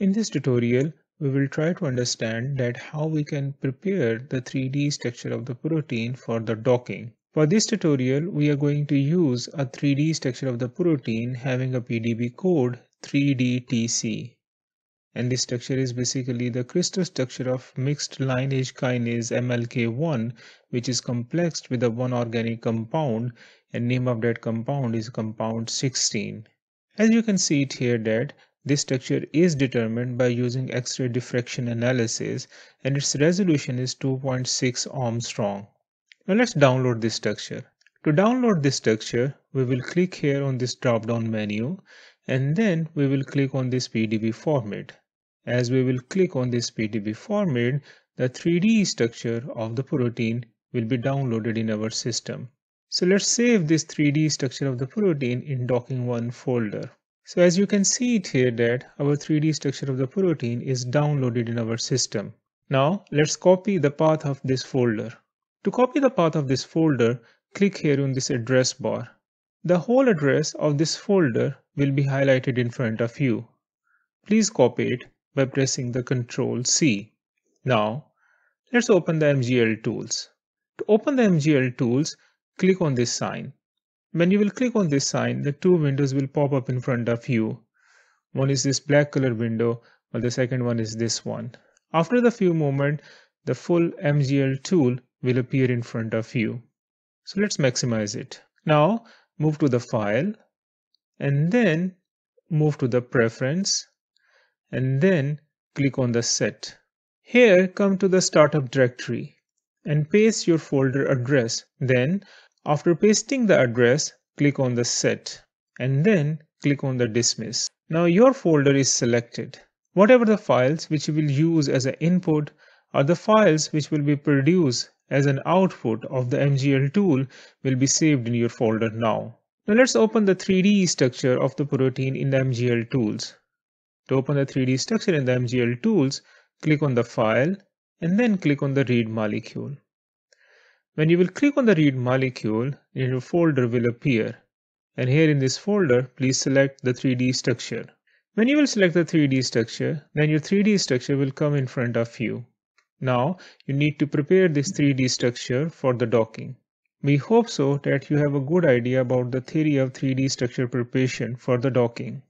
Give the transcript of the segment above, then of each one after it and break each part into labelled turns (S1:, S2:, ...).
S1: In this tutorial, we will try to understand that how we can prepare the 3D structure of the protein for the docking. For this tutorial, we are going to use a 3D structure of the protein having a PDB code 3DTC. And this structure is basically the crystal structure of mixed lineage kinase MLK1 which is complexed with a one organic compound and name of that compound is compound 16. As you can see it here that this structure is determined by using X-ray diffraction analysis and its resolution is 2.6 Angstrom. Now let's download this structure. To download this structure, we will click here on this drop-down menu and then we will click on this PDB format. As we will click on this PDB format, the 3D structure of the protein will be downloaded in our system. So let's save this 3D structure of the protein in docking1 folder. So as you can see it here that our 3D structure of the protein is downloaded in our system. Now let's copy the path of this folder. To copy the path of this folder, click here on this address bar. The whole address of this folder will be highlighted in front of you. Please copy it by pressing the Ctrl C. Now let's open the MGL tools. To open the MGL tools, click on this sign. When you will click on this sign, the two windows will pop up in front of you. One is this black color window, while the second one is this one. After the few moments, the full MGL tool will appear in front of you. So let's maximize it. Now move to the file and then move to the preference and then click on the set. Here come to the startup directory and paste your folder address. Then after pasting the address, click on the set and then click on the dismiss. Now your folder is selected. Whatever the files which you will use as an input are the files which will be produced as an output of the MGL tool will be saved in your folder now. Now let's open the 3D structure of the protein in the MGL tools. To open the 3D structure in the MGL tools, click on the file and then click on the read molecule. When you will click on the read molecule, your folder will appear. And here in this folder, please select the 3D structure. When you will select the 3D structure, then your 3D structure will come in front of you. Now, you need to prepare this 3D structure for the docking. We hope so that you have a good idea about the theory of 3D structure preparation for the docking.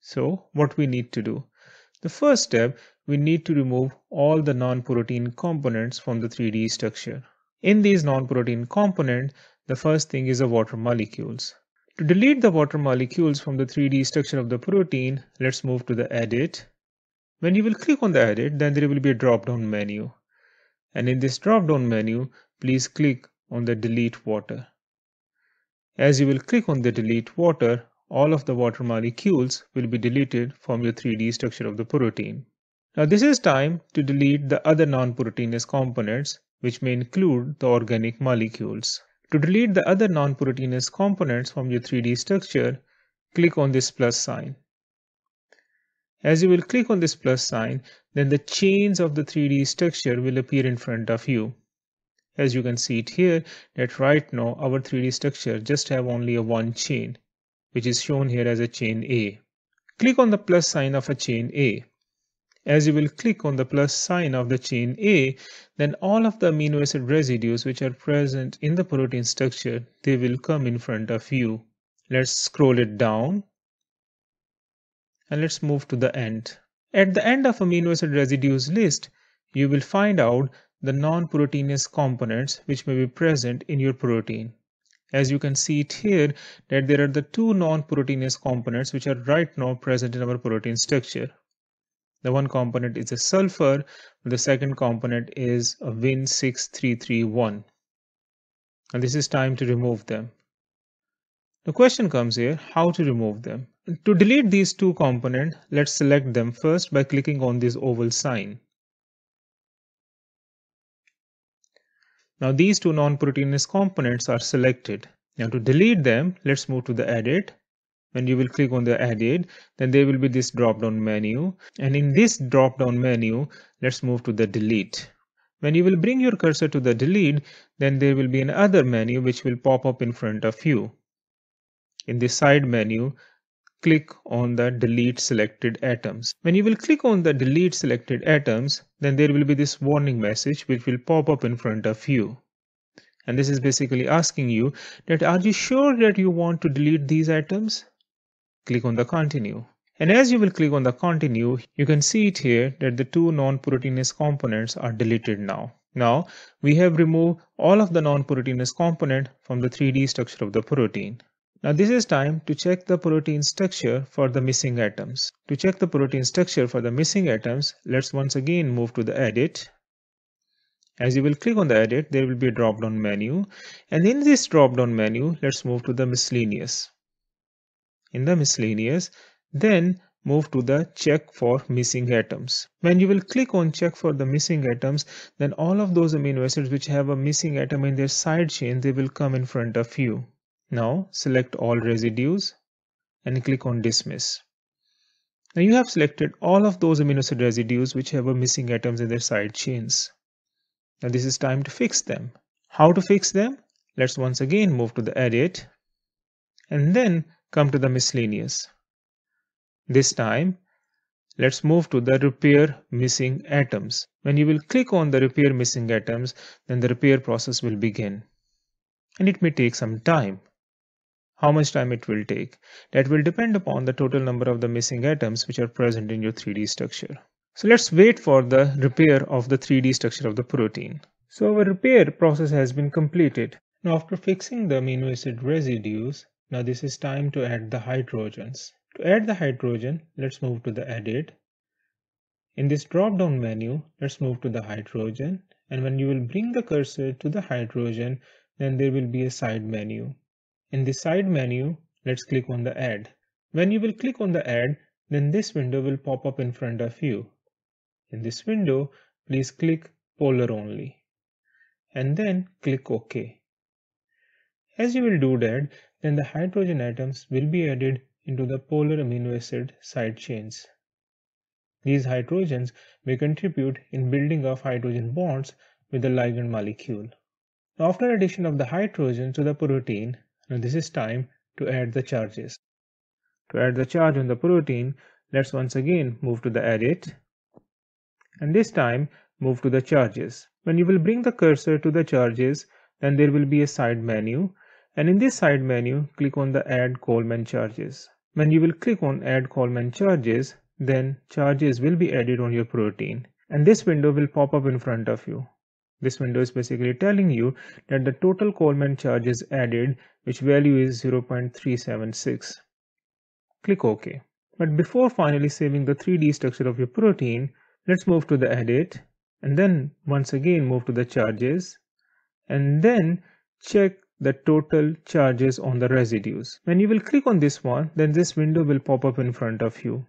S1: So, what we need to do? The first step, we need to remove all the non-protein components from the 3D structure. In these non-protein components, the first thing is the water molecules. To delete the water molecules from the 3D structure of the protein, let's move to the edit. When you will click on the edit, then there will be a drop-down menu. And in this drop-down menu, please click on the delete water. As you will click on the delete water, all of the water molecules will be deleted from your 3D structure of the protein. Now this is time to delete the other non-proteinous components which may include the organic molecules. To delete the other non-proteinous components from your 3D structure, click on this plus sign. As you will click on this plus sign, then the chains of the 3D structure will appear in front of you. As you can see it here, that right now our 3D structure just have only a one chain, which is shown here as a chain A. Click on the plus sign of a chain A. As you will click on the plus sign of the chain A, then all of the amino acid residues which are present in the protein structure, they will come in front of you. Let's scroll it down and let's move to the end. At the end of amino acid residues list, you will find out the non-proteinous components which may be present in your protein. As you can see it here that there are the two non-proteinous components which are right now present in our protein structure. The one component is a sulfur, the second component is a Win6331. And this is time to remove them. The question comes here, how to remove them? To delete these two components, let's select them first by clicking on this oval sign. Now these two non-proteinous components are selected. Now to delete them, let's move to the edit when you will click on the edit then there will be this drop down menu and in this drop down menu let's move to the delete when you will bring your cursor to the delete then there will be another menu which will pop up in front of you in the side menu click on the delete selected atoms. When you will click on the delete selected atoms, then there will be this warning message which will pop up in front of you. And this is basically asking you that are you sure that you want to delete these atoms? Click on the continue. And as you will click on the continue, you can see it here that the two non-proteinase components are deleted now. Now we have removed all of the non-proteinase component from the 3D structure of the protein. Now this is time to check the protein structure for the missing atoms. To check the protein structure for the missing atoms, let's once again move to the edit. As you will click on the edit, there will be a drop down menu and in this drop down menu, let's move to the miscellaneous. In the miscellaneous, then move to the check for missing atoms. When you will click on check for the missing atoms, then all of those amino acids which have a missing atom in their side chain, they will come in front of you. Now select all residues and click on dismiss. Now you have selected all of those amino acid residues which have a missing atoms in their side chains. Now this is time to fix them. How to fix them? Let's once again move to the edit and then come to the miscellaneous. This time, let's move to the repair missing atoms. When you will click on the repair missing atoms, then the repair process will begin. And it may take some time. How much time it will take? That will depend upon the total number of the missing atoms which are present in your 3D structure. So let's wait for the repair of the 3D structure of the protein. So our repair process has been completed. Now after fixing the amino acid residues, now this is time to add the hydrogens. To add the hydrogen, let's move to the edit. In this drop down menu, let's move to the hydrogen and when you will bring the cursor to the hydrogen, then there will be a side menu. In the side menu, let's click on the add. When you will click on the add, then this window will pop up in front of you. In this window, please click polar only and then click OK. As you will do that, then the hydrogen atoms will be added into the polar amino acid side chains. These hydrogens may contribute in building of hydrogen bonds with the ligand molecule. After addition of the hydrogen to the protein, now this is time to add the charges. To add the charge on the protein, let's once again move to the edit and this time move to the charges. When you will bring the cursor to the charges, then there will be a side menu and in this side menu, click on the add Kollman charges. When you will click on add Kollman charges, then charges will be added on your protein and this window will pop up in front of you. This window is basically telling you that the total Kollman charge is added which value is 0.376. Click OK. But before finally saving the 3D structure of your protein, let's move to the edit and then once again move to the charges and then check the total charges on the residues. When you will click on this one, then this window will pop up in front of you.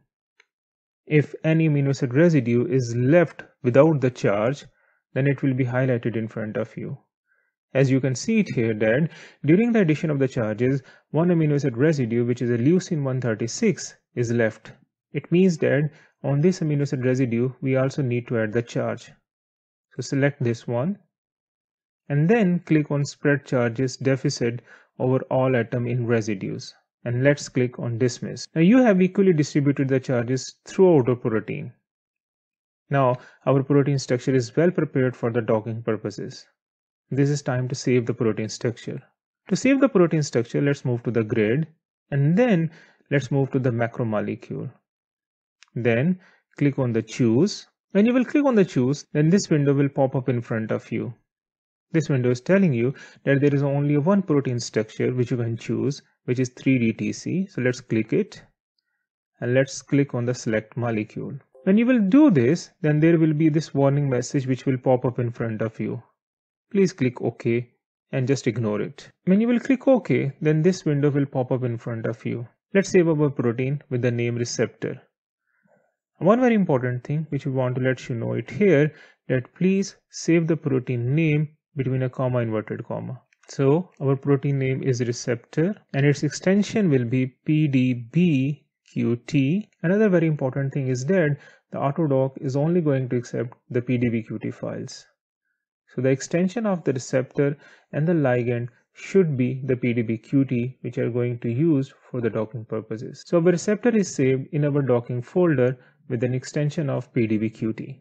S1: If any amino acid residue is left without the charge, then it will be highlighted in front of you. As you can see it here that during the addition of the charges, one amino acid residue which is a leucine 136 is left. It means that on this amino acid residue, we also need to add the charge. So select this one and then click on spread charges deficit over all atom in residues and let's click on dismiss. Now you have equally distributed the charges throughout the protein. Now our protein structure is well prepared for the docking purposes. This is time to save the protein structure. To save the protein structure, let's move to the grid and then let's move to the macromolecule. Then click on the choose. When you will click on the choose, then this window will pop up in front of you. This window is telling you that there is only one protein structure which you can choose, which is 3DTC. So let's click it and let's click on the select molecule. When you will do this, then there will be this warning message which will pop up in front of you. Please click OK and just ignore it. When you will click OK, then this window will pop up in front of you. Let's save our protein with the name receptor. One very important thing which we want to let you know it here that please save the protein name between a comma inverted comma. So our protein name is receptor and its extension will be PDBQT. Another very important thing is that the Autodock is only going to accept the PDBQT files. So the extension of the receptor and the ligand should be the PDBQT which are going to use for the docking purposes. So our receptor is saved in our docking folder with an extension of PDBQT.